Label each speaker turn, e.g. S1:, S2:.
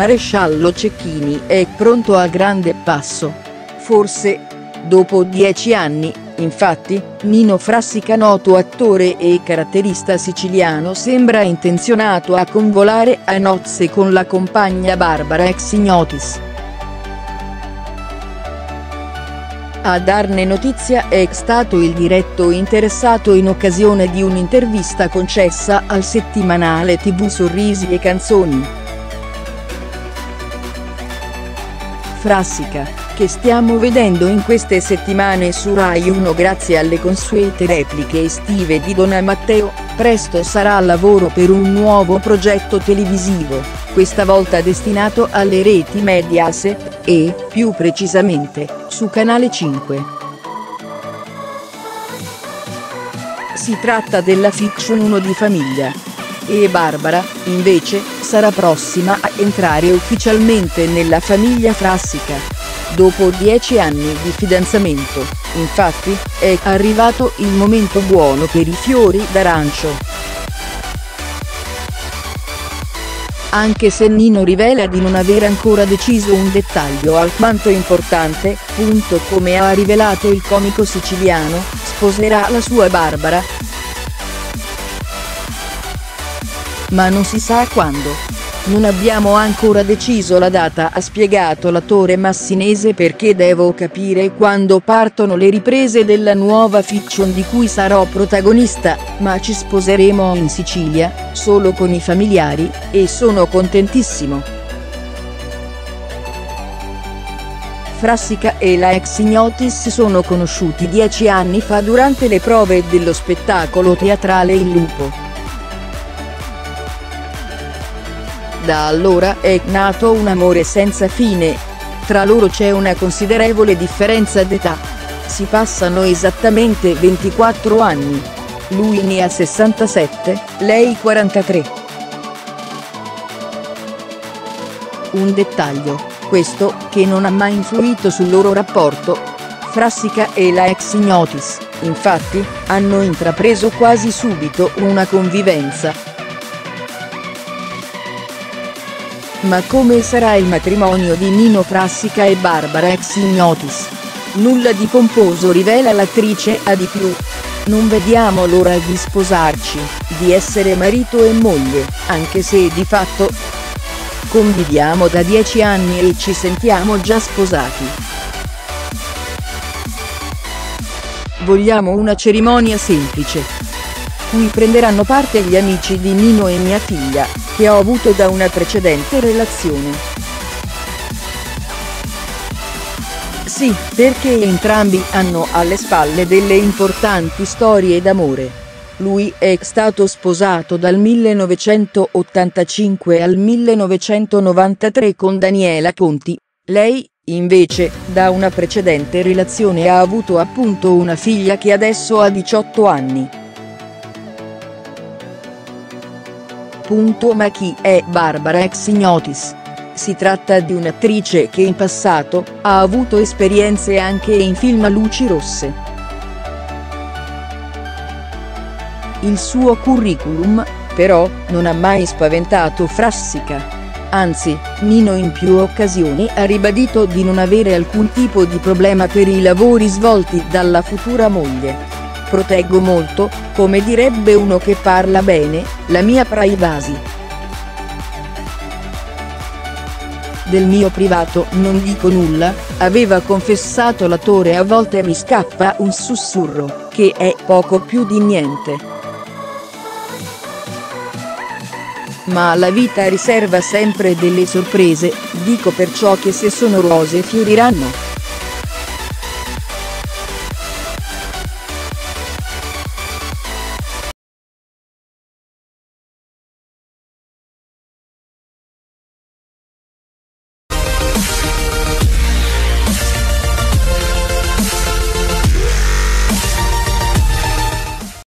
S1: maresciallo Cecchini è pronto a grande passo. Forse, dopo dieci anni, infatti, Nino Frassica noto attore e caratterista siciliano sembra intenzionato a convolare a nozze con la compagna Barbara ex ignotis. A darne notizia è stato il diretto interessato in occasione di un'intervista concessa al settimanale tv Sorrisi e Canzoni. Frassica, che stiamo vedendo in queste settimane su Rai 1 grazie alle consuete repliche estive di Dona Matteo, presto sarà al lavoro per un nuovo progetto televisivo, questa volta destinato alle reti Mediaset, e, più precisamente, su Canale 5. Si tratta della fiction 1 di famiglia. E Barbara, invece, sarà prossima a entrare ufficialmente nella famiglia frassica. Dopo dieci anni di fidanzamento, infatti, è arrivato il momento buono per i fiori d'arancio. anche se Nino rivela di non aver ancora deciso un dettaglio alquanto importante, punto come ha rivelato il comico siciliano, sposerà la sua Barbara. Ma non si sa quando. Non abbiamo ancora deciso la data ha spiegato l'attore massinese perché devo capire quando partono le riprese della nuova fiction di cui sarò protagonista, ma ci sposeremo in Sicilia, solo con i familiari, e sono contentissimo. Frassica e la ex Ignotis sono conosciuti dieci anni fa durante le prove dello spettacolo teatrale Il Lupo. Da allora è nato un amore senza fine. Tra loro c'è una considerevole differenza d'età. Si passano esattamente 24 anni. Lui ne ha 67, lei 43. Un dettaglio, questo, che non ha mai influito sul loro rapporto. Frassica e la ex Ignotis, infatti, hanno intrapreso quasi subito una convivenza, Ma come sarà il matrimonio di Nino Frassica e Barbara ex ignotis? Nulla di pomposo rivela l'attrice a di più. Non vediamo l'ora di sposarci, di essere marito e moglie, anche se di fatto conviviamo da dieci anni e ci sentiamo già sposati. Vogliamo una cerimonia semplice, cui prenderanno parte gli amici di Nino e mia figlia, che ho avuto da una precedente relazione. Sì, perché entrambi hanno alle spalle delle importanti storie d'amore. Lui è stato sposato dal 1985 al 1993 con Daniela Conti. Lei, invece, da una precedente relazione ha avuto appunto una figlia che adesso ha 18 anni. Ma chi è Barbara ex ignotis? Si tratta di un'attrice che in passato ha avuto esperienze anche in film a luci rosse. Il suo curriculum, però, non ha mai spaventato Frassica. Anzi, Nino in più occasioni ha ribadito di non avere alcun tipo di problema per i lavori svolti dalla futura moglie. Proteggo molto, come direbbe uno che parla bene, la mia privacy. Del mio privato non dico nulla, aveva confessato l'attore a volte mi scappa un sussurro, che è poco più di niente. Ma la vita riserva sempre delle sorprese, dico perciò che se sono rose fioriranno.